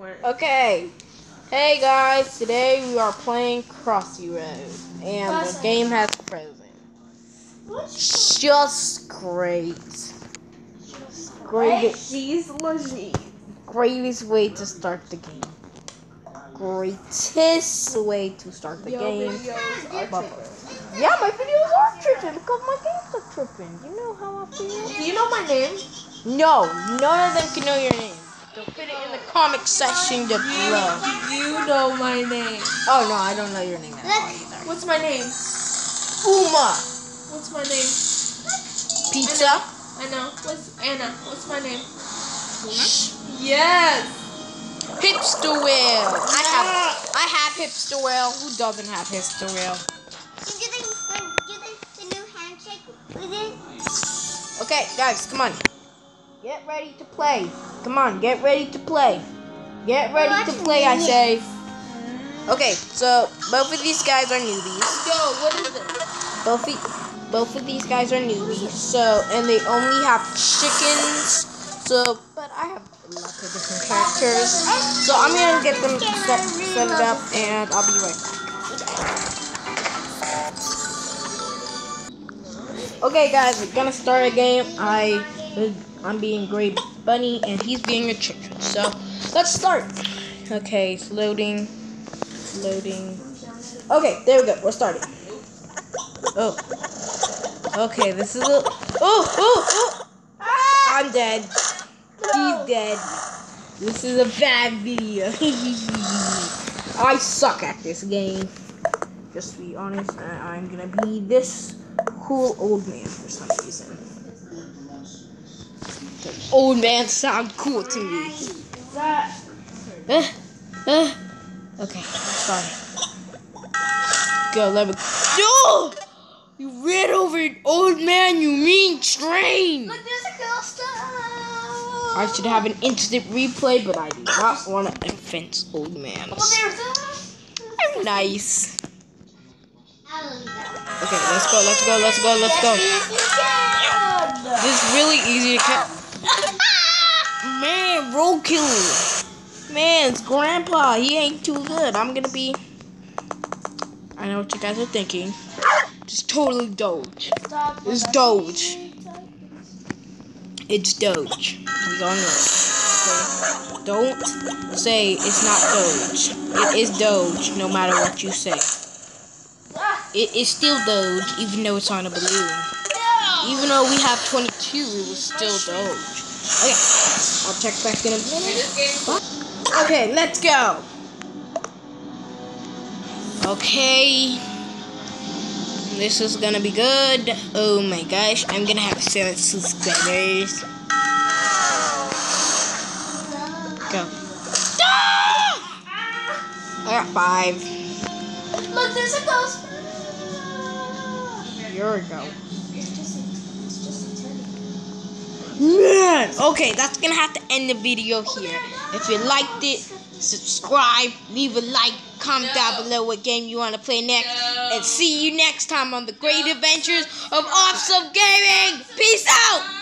Okay. Hey guys, today we are playing Crossy Road. And the game has frozen. Just great. Greatest, She's legit. greatest way to start the game. Greatest way to start the Your game. videos are tripping. Yeah, my videos are tripping because my games are tripping. You know how I feel? Do you know my name? No, none of them can know your name. So put it in the comment section down below. You know my name. Oh no, I don't know your name at all either. What's my name? Uma What's my name? Pizza. I know. What's Anna? What's my name? Yes. Hipster Whale. I have I have Hipster Whale. Who doesn't have Hipster Whale? Do the, do the, the new handshake with it? Okay, guys, come on. Get ready to play. Come on, get ready to play. Get ready to play, I say. Okay, so both of these guys are newbies. Yo, what is this? Both of, both of these guys are newbies. So and they only have chickens. So but I have lots of different characters. So I'm gonna get them set, set it up and I'll be right back. Okay guys, we're gonna start a game. I I'm being Gray Bunny and he's being a chicken. So let's start. Okay, it's loading. Loading. Okay, there we go. We're starting. Oh. Okay, this is a oh oh oh I'm dead. He's dead. This is a bad video. I suck at this game. Just to be honest, I'm gonna be this cool old man for some reason. Old man sound cool to me. That. Uh, uh. Okay, sorry. Go, let me. No! You ran over an old man, you mean train! Look, there's a ghost. I should have an instant replay, but I do not want to offense old man. Well, there's a. I'm nice. I'll leave that. Okay, let's go, let's go, let's go, let's go. This is really easy to catch. Man, roll kill. Man, grandpa. He ain't too good. I'm gonna be. I know what you guys are thinking. Just totally Doge. It's Doge. It's Doge. We all know. Don't say it's not Doge. It is Doge, no matter what you say. It is still Doge, even though it's on a balloon. Though we have 22, it was still Doge. Okay, I'll check back in a minute. Okay, let's go. Okay. This is gonna be good. Oh my gosh, I'm gonna have seven subscribers. Go. Ah! I got five. Look, there's a ghost. Here we go. Man! Okay, that's gonna have to end the video here. If you liked it, subscribe, leave a like, comment down below what game you want to play next, and see you next time on the great adventures of Awesome Gaming! Peace out!